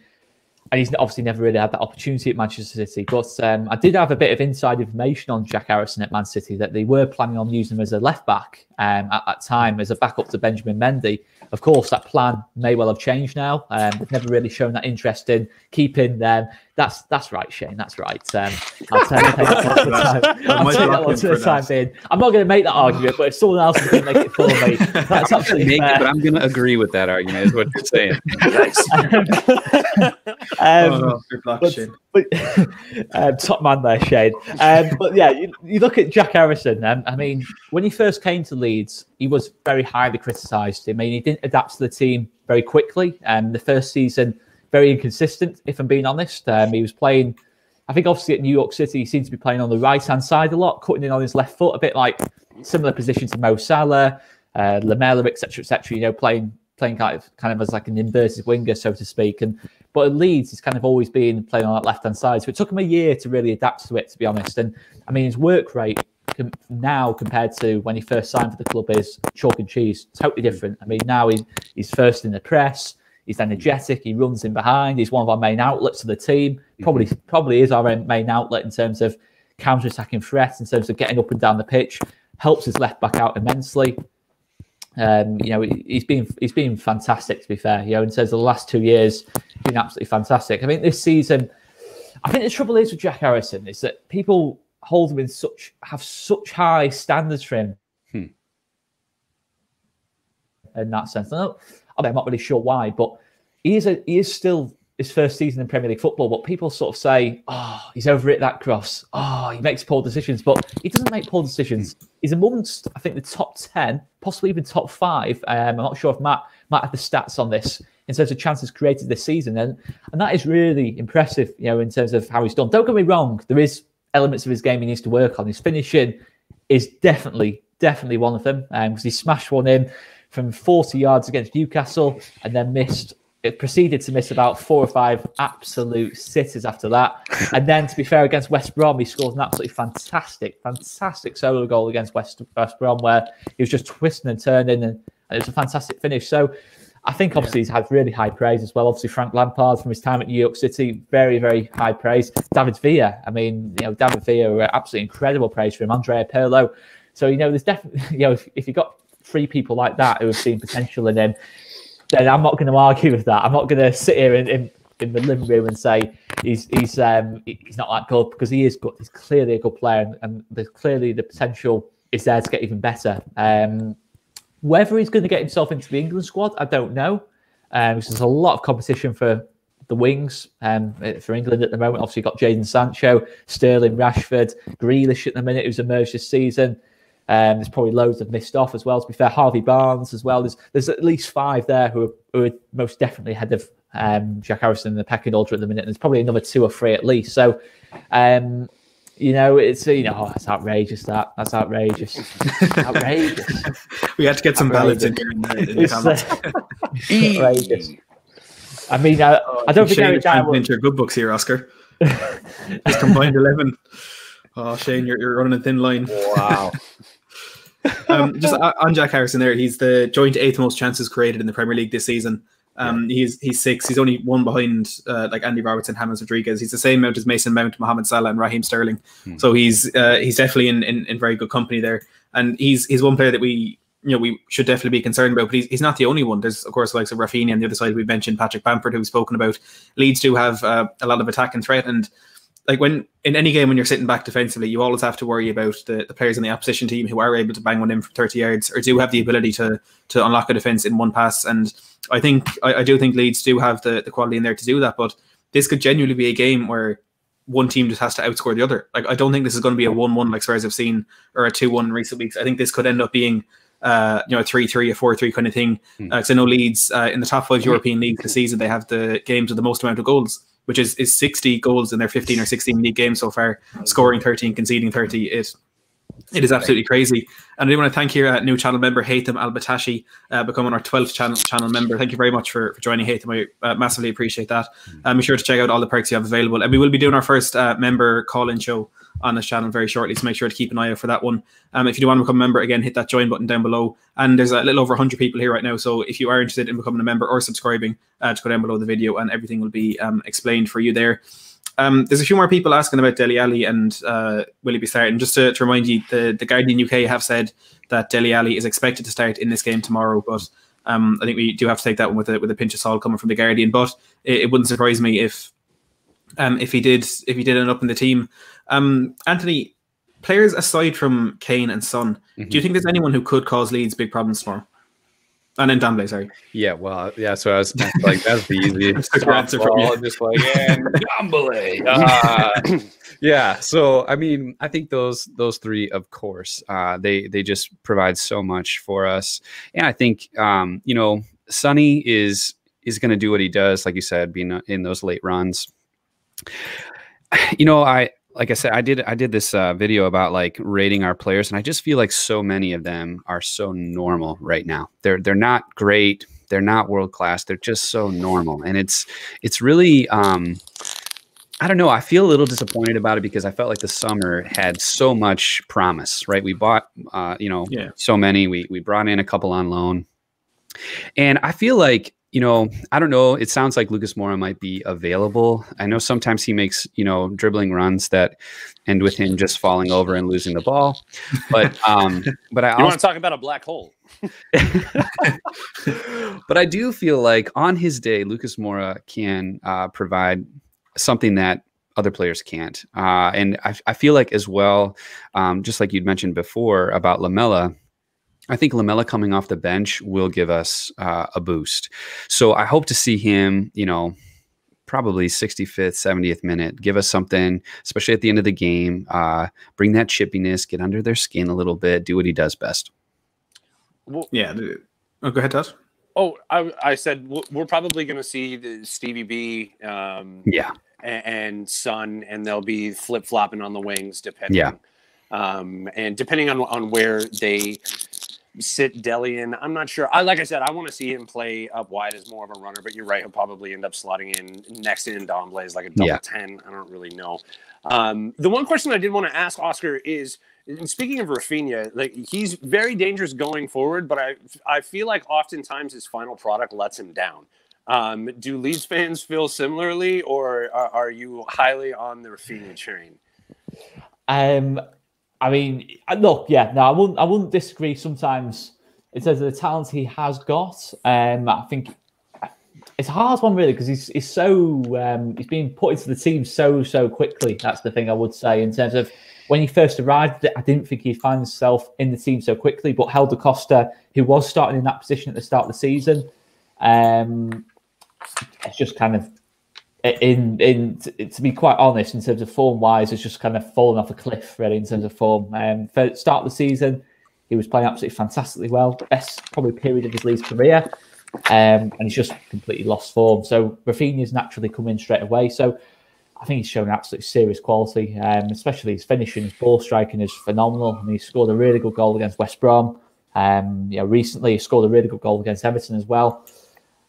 and he's obviously never really had that opportunity at Manchester City. But um, I did have a bit of inside information on Jack Harrison at Man City that they were planning on using him as a left back um, at that time as a backup to Benjamin Mendy. Of course, that plan may well have changed now. Um, they've never really shown that interest in keeping them. That's that's right, Shane. That's right. Um, I'll take that one to the time being. I'm not going to make that argument, but if someone else is going to make it for me, that's absolutely fair. It, but I'm going to agree with that argument. Is what you're saying. um, oh, but, but um, top man there, Shane. Um, but yeah, you, you, look at Jack Harrison. Um, I mean, when he first came to Leeds, he was very highly criticised. I mean, he didn't adapt to the team very quickly. Um, the first season very inconsistent, if I'm being honest. Um, he was playing, I think, obviously at New York City, he seemed to be playing on the right hand side a lot, cutting in on his left foot, a bit like similar position to Mo Salah, uh, Lamela, etc., etc. You know, playing playing kind of kind of as like an inverted winger, so to speak. And but at Leeds, he's kind of always been playing on that left hand side. So it took him a year to really adapt to it, to be honest. And I mean, his work rate now compared to when he first signed for the club is chalk and cheese, totally different. I mean, now he's he's first in the press. He's energetic. He runs in behind. He's one of our main outlets of the team. Probably, mm-hmm. probably is our main outlet in terms of counter-attacking threats, in terms of getting up and down the pitch. Helps his left back out immensely. Um, you know, he's been he's been fantastic. To be fair, you know, in terms of the last two years, been absolutely fantastic. I think this season, I think the trouble is with Jack Harrison is that people hold him in such have such high standards for him. Hmm. In that sense, I mean, I'm not really sure why, but he is a, he is still his first season in Premier League football. But people sort of say, "Oh, he's over it that cross. Oh, he makes poor decisions," but he doesn't make poor decisions. He's amongst, I think, the top ten, possibly even top five. Um, I'm not sure if Matt might have the stats on this in terms of chances created this season, and and that is really impressive. You know, in terms of how he's done. Don't get me wrong, there is elements of his game he needs to work on. His finishing is definitely definitely one of them because um, he smashed one in from 40 yards against Newcastle and then missed it proceeded to miss about four or five absolute sitters after that. And then, to be fair, against West Brom, he scored an absolutely fantastic, fantastic solo goal against West, West Brom where he was just twisting and turning, and, and it was a fantastic finish. So, I think obviously he's had really high praise as well. Obviously, Frank Lampard from his time at New York City, very, very high praise. David Villa, I mean, you know, David Villa, absolutely incredible praise for him. Andrea Pirlo. So, you know, there's definitely, you know, if, if you got three people like that who have seen potential in him, then I'm not going to argue with that. I'm not going to sit here in, in, in, the living room and say he's he's um, he's not that good because he is good. He's clearly a good player, and, and there's clearly the potential is there to get even better. Um, whether he's going to get himself into the England squad, I don't know. Um, there's a lot of competition for the wings um, for England at the moment. Obviously, you've got Jadon Sancho, Sterling, Rashford, Grealish at the minute, who's emerged this season. Um, there's probably loads have missed off as well. To be fair, Harvey Barnes as well. There's there's at least five there who are, who are most definitely ahead of um, Jack Harrison in the pecking order at the minute. there's probably another two or three at least. So, um, you know, it's you know, oh, that's outrageous. That that's outrageous. outrageous. we had to get some ballots in here. In the, in the. Uh, outrageous. I mean, I, oh, I don't think Shane Gary into your good books here, Oscar. Just combined eleven. Oh, Shane, you're, you're running a thin line. Wow. Um, just on Jack Harrison there, he's the joint eighth most chances created in the Premier League this season. Um. He's he's six. He's only one behind uh, like Andy Robertson, James Rodriguez. He's the same amount as Mason Mount, Mohamed Salah, and Raheem Sterling. Hmm. So he's uh, he's definitely in, in, in very good company there. And he's he's one player that we you know we should definitely be concerned about. But he's, he's not the only one. There's of course likes of Raphinha on the other side. We've mentioned Patrick Bamford, who we've spoken about. Leeds do have uh, a lot of attack and threat, and like when in any game when you're sitting back defensively, you always have to worry about the, the players in the opposition team who are able to bang one in from 30 yards or do have the ability to to unlock a defense in one pass. And I think I, I do think Leeds do have the, the quality in there to do that. But this could genuinely be a game where one team just has to outscore the other. Like I don't think this is going to be a one-one like Spurs have seen or a two-one in recent weeks. I think this could end up being uh, you know, a three-three, a four-three kind of thing. Because mm. uh, I know Leeds uh, in the top five European leagues this season, they have the games with the most amount of goals, which is is 60 goals in their 15 or 16 league games so far, scoring 13, conceding 30. It it is absolutely crazy. And I do want to thank your uh, new channel member, Haytham Al Batashi, uh, becoming our 12th channel channel member. Thank you very much for, for joining, Haytham. I uh, massively appreciate that. Um, be sure to check out all the perks you have available. And we will be doing our first uh, member call in show on this channel very shortly. So make sure to keep an eye out for that one. Um, if you do want to become a member, again, hit that join button down below. And there's a little over 100 people here right now. So if you are interested in becoming a member or subscribing, uh, just go down below the video and everything will be um, explained for you there. Um, there's a few more people asking about Dele Alli and uh, will he be starting? Just to, to, remind you, the, the Guardian UK have said that Dele Alli is expected to start in this game tomorrow, but um, I think we do have to take that one with a with a pinch of salt coming from the Guardian. But it, it wouldn't surprise me if um, if he did if he did end up in the team. Um, Anthony, players aside from Kane and Son, mm-hmm. do you think there's anyone who could cause Leeds big problems tomorrow? And then Ndombele, sorry. Yeah, well, yeah. So I was like, that's the easy answer from you. Just like, and Ndombele. Uh, yeah. So I mean, I think those those three, of course, uh, they they just provide so much for us, and I think um, you know, Sonny is is going to do what he does, like you said, being in those late runs. You know, I like I said, I did I did this uh, video about like rating our players, and I just feel like so many of them are so normal right now. They're they're not great. They're not world class. They're just so normal, and it's it's really. Um, I don't know. I feel a little disappointed about it because I felt like the summer had so much promise, right? We bought, uh, you know, yeah. so many. We we brought in a couple on loan, and I feel like you know, I don't know. It sounds like Lucas Moura might be available. I know sometimes he makes, you know, dribbling runs that end with him just falling over and losing the ball. But um, but I also, want to talk about a black hole. but I do feel like on his day, Lucas Moura can uh, provide something that other players can't. Uh, and I, I, feel like as well, um, just like you'd mentioned before about Lamela, I think Lamela coming off the bench will give us uh, a boost. So I hope to see him, you know, probably 65th, 70th minute, give us something, especially at the end of the game, uh, bring that chippiness, get under their skin a little bit, do what he does best. Well, yeah. Oh, go ahead, Todd. Oh, I, I said we're probably going to see the Stevie B. Um, yeah. And, and Son, and they'll be flip flopping on the wings, depending. Yeah. Um, and depending on on where they sit Dele in. I'm not sure. I like I said, I want to see him play up wide as more of a runner, but you're right. He'll probably end up slotting in next to Ndombele as like a double yeah. ten. I don't really know. Um, the one question I did want to ask Oscar is, speaking of Raphinha, like he's very dangerous going forward, but I I feel like oftentimes his final product lets him down. Um, do Leeds fans feel similarly, or are, are you highly on the Raphinha train? Um, I mean, look, yeah, no, I wouldn't, I wouldn't disagree. Sometimes in terms of the talent he has got, um, I think it's a hard one really because he's he's so um, he's been put into the team so so quickly. That's the thing I would say in terms of when he first arrived. I didn't think he'd find himself in the team so quickly. But Helder Costa, who was starting in that position at the start of the season, um, it's just kind of in in to be quite honest, in terms of form wise, it's just kind of fallen off a cliff really in terms of form. Um, for start of the season, he was playing absolutely fantastically well, best probably period of his Leeds career, um, and he's just completely lost form. So Raphinha's naturally come in straight away. So I think he's shown absolutely serious quality, um, especially his finishing, his ball striking is phenomenal, and he scored a really good goal against West Brom. Um, yeah, recently he scored a really good goal against Everton as well.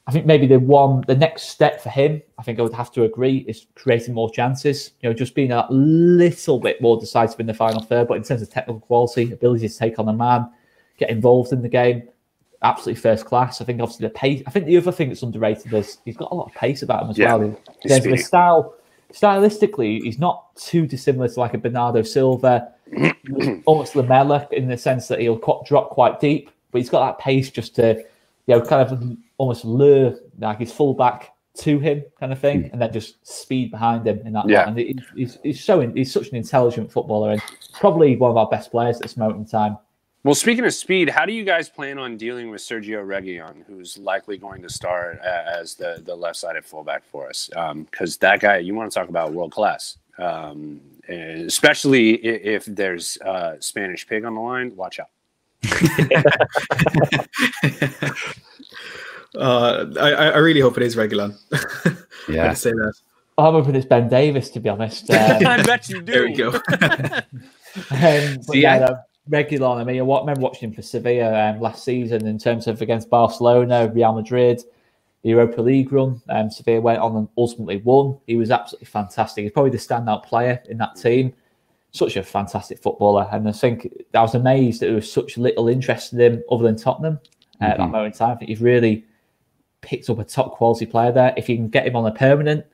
I think maybe the one, the next step for him, I think I would have to agree, is creating more chances. You know, just being a little bit more decisive in the final third. But in terms of technical quality, ability to take on a man, get involved in the game, absolutely first class. I think obviously the pace. I think the other thing that's underrated is he's got a lot of pace about him as yeah, well. In terms of his style, stylistically, he's not too dissimilar to like a Bernardo Silva, almost Lamela in the sense that he'll drop quite deep, but he's got that pace just to, you know, kind of almost lure like his fullback to him, kind of thing, and then just speed behind him in that. Yeah. lot. and he- he's, he's showing he's such an intelligent footballer and probably one of our best players at this moment in time. Well, speaking of speed, how do you guys plan on dealing with Sergio Reguilon, who's likely going to start as the, the left sided fullback for us? Because that guy, you want to talk about world class, um, especially i- if there's uh, Spanish pig on the line. Watch out. uh, I, I I really hope it is Reguilon. I Yeah. to say that. I'm hoping it's Ben Davies, to be honest. Um, I bet you do. There we go. Um, See, yeah, I- no, Reguilon. I mean, I wa- remember watching him for Sevilla um, last season in terms of against Barcelona, Real Madrid, the Europa League run. Um, Sevilla went on and ultimately won. He was absolutely fantastic. He's probably the standout player in that team. Such a fantastic footballer, and I think I was amazed that there was such little interest in him other than Tottenham uh, at that moment in time. I think he's really picked up a top quality player there. If you can get him on a permanent,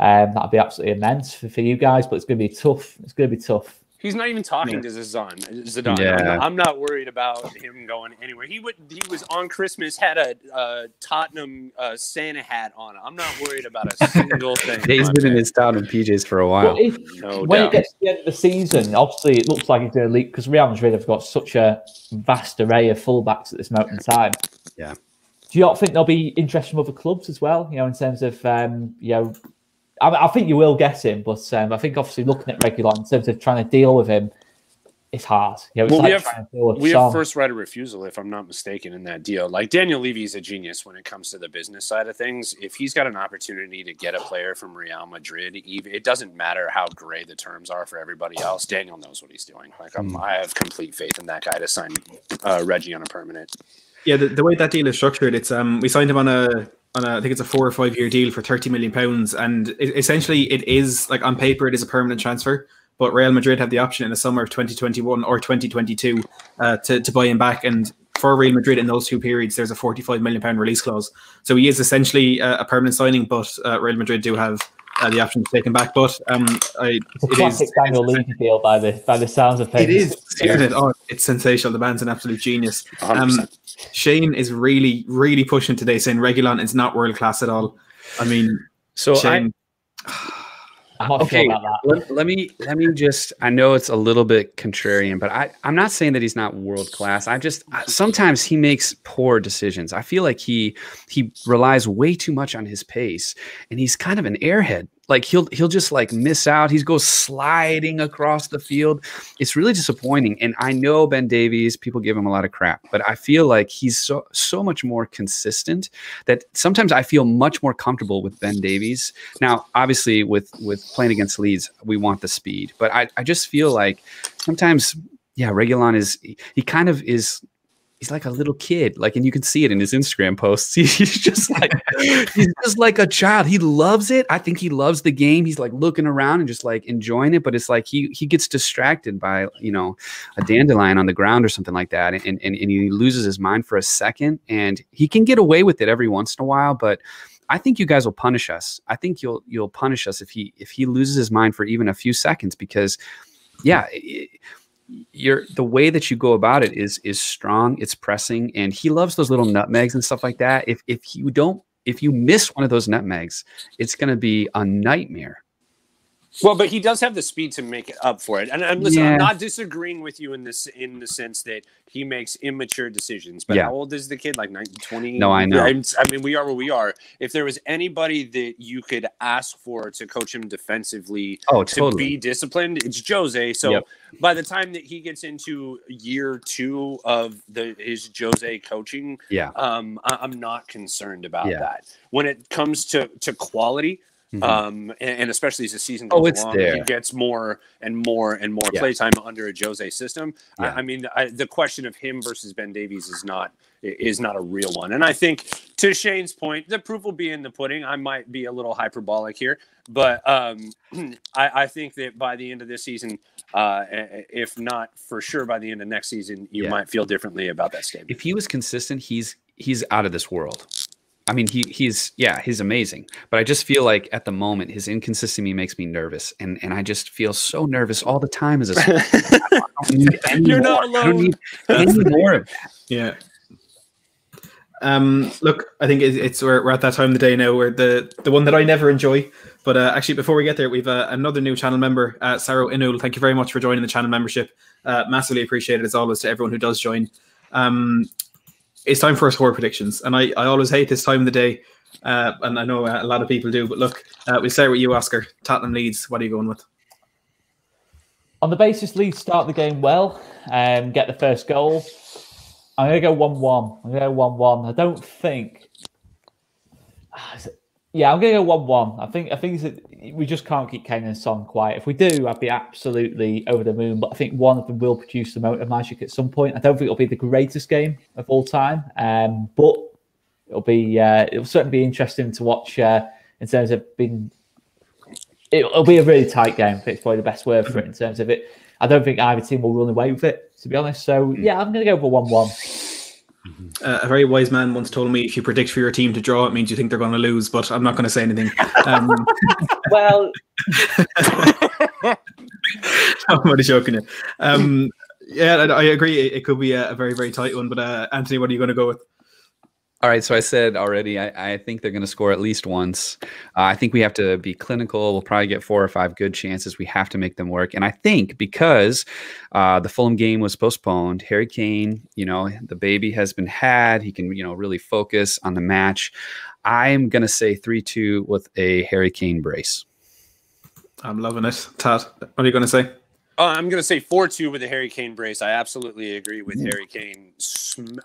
um, that'd be absolutely immense for, for you guys. But it's going to be tough. It's going to be tough. He's not even talking Yeah. to Zidane. Zidane. Yeah. I'm, not, I'm not worried about him going anywhere. He would. He was on Christmas had a uh, Tottenham uh, Santa hat on. I'm not worried about a single thing. he's on been in his town and PJs for a But while. if, No when doubt. it gets to the end of the season, obviously it looks like he's going to leak because Real Madrid have got such a vast array of fullbacks at this moment in time. Yeah. Do you not think there'll be interest from other clubs as well? You know, in terms of um, you know, I, I think you will get him, but um, I think obviously looking at Reguilon in terms of trying to deal with him, it's hard. You know, it's Well, we have- We have first right of refusal, if I'm not mistaken, in that deal. Like Daniel Levy is a genius when it comes to the business side of things. If he's got an opportunity to get a player from Real Madrid, even it doesn't matter how gray the terms are for everybody else. Daniel knows what he's doing. Like I'm, I have complete faith in that guy to sign uh, Reggie on a permanent. Yeah, the, the way that deal is structured, it's um we signed him on a on a I think it's a four or five year deal for thirty million pounds, and it, essentially it is like on paper it is a permanent transfer, but Real Madrid have the option in the summer of twenty twenty one or twenty twenty two uh, to to buy him back, and for Real Madrid in those two periods, there's a forty five million pound release clause, so he is essentially a, a permanent signing, but uh, Real Madrid do have. Uh, the option to take back, but um, I, It's a it is classic Daniel Levy deal by the by the sounds of things. it is, isn't it? Oh, it's sensational. The man's an absolute genius. 100%. Um, Shane is really, really pushing today, saying Reguilon is not world class at all. I mean, So I, Shane, I'm not Okay. about that. let, let me let me just i know it's a little bit contrarian but i i'm not saying that he's not world class i just I- sometimes he makes poor decisions i feel like he he relies way too much on his pace and he's kind of an airhead like he'll he'll just like miss out he goes sliding across the field it's really disappointing and i know ben davies people give him a lot of crap but i feel like he's so so much more consistent that sometimes i feel much more comfortable with ben davies now, obviously, with with playing against Leeds, we want the speed, but I, I just feel like sometimes, yeah, Reguilon is he, he kind of is. He's like a little kid, like, and you can see it in his Instagram posts. He's just like he's just like a child. He loves it. I think he loves the game. He's like looking around and just like enjoying it. But it's like he he gets distracted by you know a dandelion on the ground or something like that, and and, and he loses his mind for a second. And he can get away with it every once in a while, but I think you guys will punish us. I think you'll you'll punish us if he if he loses his mind for even a few seconds because yeah, i- you're the way that you go about it is is strong, it's pressing and he loves those little nutmegs and stuff like that. If if you don't if you miss one of those nutmegs, it's going to be a nightmare. Well, but he does have the speed to make it up for it. And, and listen, Yeah. I'm not disagreeing with you in this in the sense that he makes immature decisions. But Yeah. how old is the kid? Like 19, 20? No, I know. I'm- I mean, we are where we are. If there was anybody that you could ask for to coach him defensively Oh, to totally. be disciplined, it's Jose. So Yep. by the time that he gets into year two of the his Jose coaching, Yeah. um, I, I'm not concerned about Yeah. that. When it comes to to quality, Mhm. um, and, and especially as the season goes Oh, it's along, there. he gets more and more and more Yeah. playtime under a Jose system. I, I mean, I, the question of him versus Ben Davies is not is not a real one. And I think to Shane's point, the proof will be in the pudding. I might be a little hyperbolic here, but um, I, I think that by the end of this season, uh, if not for sure by the end of next season, you Yeah. might feel differently about that statement. If he was consistent, he's he's out of this world. I mean, he he's yeah, he's amazing. But I just feel like at the moment his inconsistency makes me nervous, and and I just feel so nervous all the time as a. I don't You're more. not I don't alone. need any more of that. yeah. Um, look, I think it's, it's we're, we're, at that time of the day now where the the one that I never enjoy. But uh, actually, before we get there, we've uh, another new channel member, uh, Saro Inul. Thank you very much for joining the channel membership. Uh, massively appreciated as always to everyone who does join. Um, it's time for us horror predictions, and I, I always hate this time of the day, uh, and I know a lot of people do. But look, uh, we say what you, Oscar. Tottenham Leeds. What are you going with? On the basis Leeds start the game well, um, get the first goal. I'm going to go 1 1. I'm going to go 1 1. I don't think. Yeah, I'm going to go 1 1. I think I think that we just can't keep Kane and Son quiet. If we do, I'd be absolutely over the moon. But I think one of them will produce the amount of magic at some point. I don't think it'll be the greatest game of all time, um, but it'll be uh, it'll certainly be interesting to watch uh, in terms of being. It'll be a really tight game. It's probably the best word for it in terms of it. I don't think either team will run away with it to be honest. So hmm. yeah, I'm going to go for one-one. Uh, a very wise man once told me if you predict for your team to draw, it means you think they're going to lose. But I'm not going to say anything. Um, well, I'm only joking. You. Um, yeah, I, I agree. It, it, could be a, a, very, very tight one. But uh, Anthony, what are you going to go with? All right, so I said already, I, I think they're going to score at least once. Uh, I think we have to be clinical. We'll probably get four or five good chances. We have to make them work. And I think because uh, the Fulham game was postponed, Harry Kane, you know, the baby has been had. He can, you know, really focus on the match. I'm going to say 3 2 with a Harry Kane brace. I'm loving it. Todd, what are you going to say? Uh, I'm going to say 4 2 with the Harry Kane brace. I absolutely agree with Harry Kane.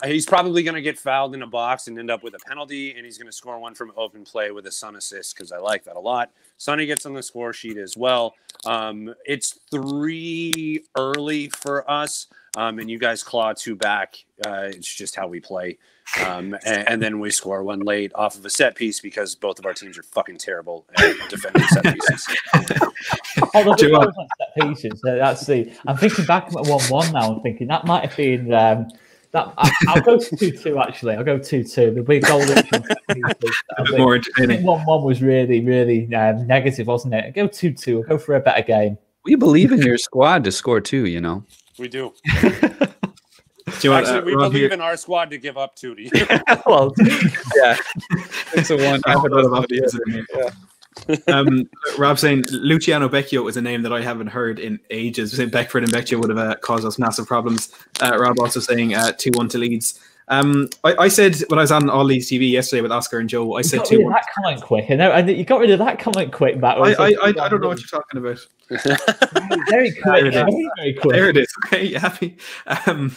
He's probably going to get fouled in a box and end up with a penalty, and he's going to score one from open play with a Son assist because I like that a lot. Sonny gets on the score sheet as well. Um, it's three early for us, um, and you guys claw two back. Uh, it's just how we play. Um, and, and, then we score one late off of a set piece because both of our teams are fucking terrible at defending set pieces. oh, set pieces. That's the. I'm thinking back at one-one now. I'm thinking that might have been. Um, that I, will go two-two. Actually, I'll go two-two. There'll be a goal each. more entertaining. One-one was really, really um, negative, wasn't it? I'll go two-two. I'll go for a better game. We believe in your squad to score two. You know. We do. Do you Actually, want, uh, we believe here? in our squad to give up two to you. well, yeah, it's a one. I have a lot of Yeah. um, Rob saying Luciano Becchio is a name that I haven't heard in ages. Saying Beckford and Becchio would have uh, caused us massive problems. Uh, Rob also saying uh, two one to Leeds. Um, I, I, said when I was on All Leeds TV yesterday with Oscar and Joe, I you said two. That comment quick. I and you got rid of that comment quick. Matt. I, I, I, don't know what you're talking about. very quick. Very, very quick. There it is. Okay, happy. Um,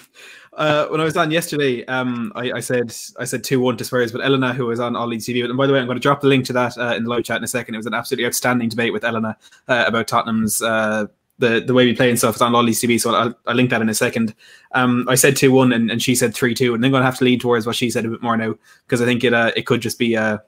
uh, when I was on yesterday, um, I, I, said I said two one to Spurs, but Elena, who was on All Leeds TV, and by the way, I'm going to drop the link to that uh, in the live chat in a second. It was an absolutely outstanding debate with Elena uh, about Tottenham's uh, the the way we play and stuff. is on Leeds TV, so I'll, I'll link that in a second. Um, I said two one, and, and she said three two, and I'm going to have to lean towards what she said a bit more now because I think it uh, it could just be uh,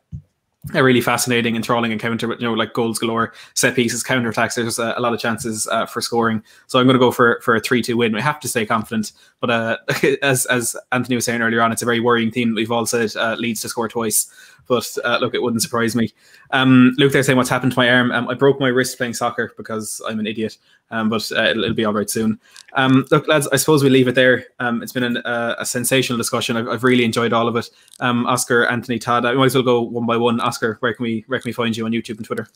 a really fascinating, enthralling encounter with you know like goals galore, set pieces, counter attacks. There's a, a, lot of chances uh, for scoring. So I'm going to go for for a three two win. We have to stay confident, but uh, as as Anthony was saying earlier on, it's a very worrying team. We've all said uh, Leeds to score twice. But uh, look, it wouldn't surprise me. Um, Luke, they're saying what's happened to my arm. Um, I broke my wrist playing soccer because I'm an idiot. Um, but uh, it'll, it'll, be all right soon. Um, look, lads, I suppose we leave it there. Um, it's been an, uh, a sensational discussion. I've, I've, really enjoyed all of it. Um, Oscar, Anthony, Todd, I might as well go one by one. Oscar, where can we where can we find you on YouTube and Twitter?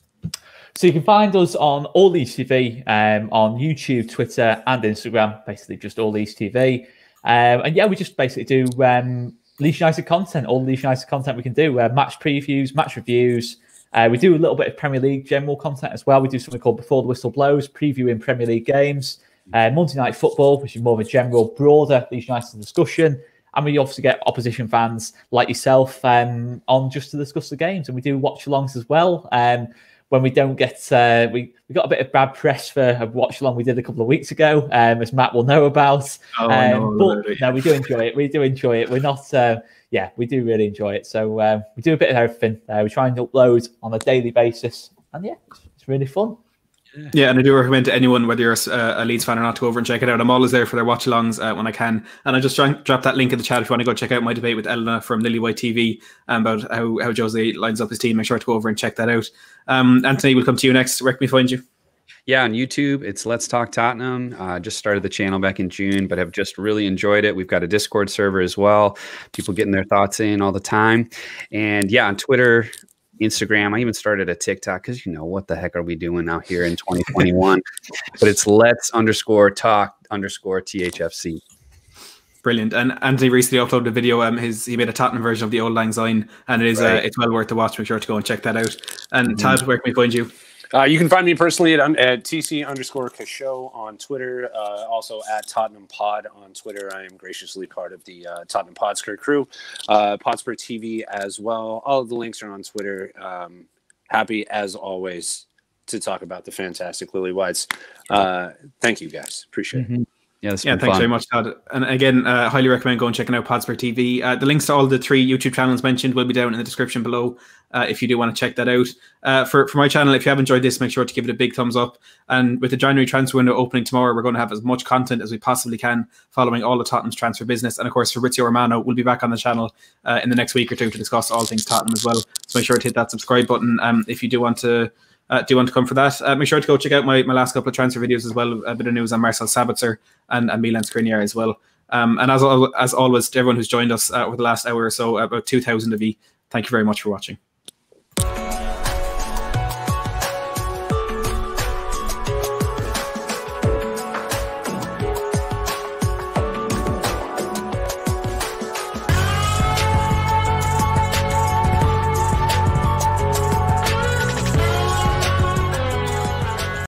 So you can find us on All Leeds TV, on YouTube, Twitter, and Instagram. Basically, just All Leeds TV. And yeah, we just basically do Leeds United content, all the Leeds United content we can do, uh, match previews, match reviews. Uh, we do a little bit of Premier League general content as well. We do something called Before the Whistle Blows, previewing Premier League games. Uh, Monday Night Football, which is more of a general, broader Leeds United discussion. And we obviously get opposition fans like yourself um, on just to discuss the games. And we do watch alongs as well. Um, when we don't get uh, we we got a bit of bad press for a watch along we did a couple of weeks ago, um, as Matt will know about. Oh, um, but no, we do enjoy it. We do enjoy it. We're not. Uh, yeah, we do really enjoy it. So um, we do a bit of everything. Uh, we try and upload on a daily basis, and yeah, it's, it's really fun. Yeah, and I do recommend to anyone, whether you're a, a, Leeds fan or not, to go over and check it out. I'm always there for their watch alongs uh, when I can. And I just try, drop that link in the chat if you want to go check out my debate with Elena from Lily White TV um, about how, how Jose lines up his team. Make sure to go over and check that out. Um, Anthony, we'll come to you next. Where can we find you? Yeah, on YouTube, it's Let's Talk Tottenham. Uh, just started the channel back in June, but have just really enjoyed it. We've got a Discord server as well. People getting their thoughts in all the time. And yeah, on Twitter, Instagram. I even started a TikTok because you know what the heck are we doing out here in 2021? but it's let's underscore talk underscore THFC. Brilliant. And Anthony recently uploaded a video. Um, his he made a Tottenham version of the Auld Lang Syne, and it is uh, right. uh, it's well worth the watch. Make sure to go and check that out. And mm-hmm. Tad, where can we find you? Uh, you can find me personally at, at TC underscore Kasho on Twitter. Uh, also at Tottenham Pod on Twitter. I am graciously part of the uh, Tottenham Podspur crew. Uh, TV as well. All of the links are on Twitter. Um, happy as always to talk about the fantastic Lily Whites. Uh, thank you guys. Appreciate mm-hmm. it. Yeah, yeah. Thanks fun. very much, Todd. And again, uh, highly recommend going checking out Podspur TV. Uh, the links to all the three YouTube channels mentioned will be down in the description below. Uh, if you do want to check that out, uh, for for my channel, if you have enjoyed this, make sure to give it a big thumbs up. And with the January transfer window opening tomorrow, we're going to have as much content as we possibly can, following all the Tottenham's transfer business. And of course, Fabrizio Romano will be back on the channel uh, in the next week or two to discuss all things Tottenham as well. So make sure to hit that subscribe button um, if you do want to uh, do you want to come for that? Uh, make sure to go check out my, my last couple of transfer videos as well. A bit of news on Marcel Sabitzer and, and Milan Skriniar as well. Um, and as, as always, to everyone who's joined us uh, over the last hour or so, about 2,000 of you, thank you very much for watching.